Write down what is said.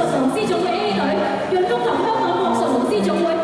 各层司总会，A 女让风同香港各层司总会。